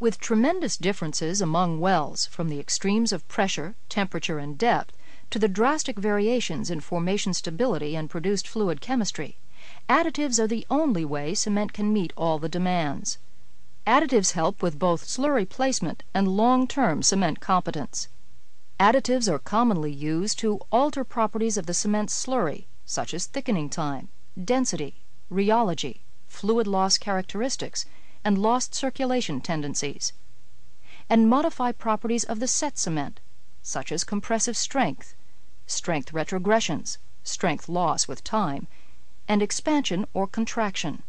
With tremendous differences among wells, from the extremes of pressure, temperature, and depth, to the drastic variations in formation stability and produced fluid chemistry, additives are the only way cement can meet all the demands. Additives help with both slurry placement and long-term cement competence. Additives are commonly used to alter properties of the cement slurry, such as thickening time, density, rheology, fluid loss characteristics, and lost circulation tendencies, and modify properties of the set cement, such as compressive strength, strength retrogressions, strength loss with time, and expansion or contraction.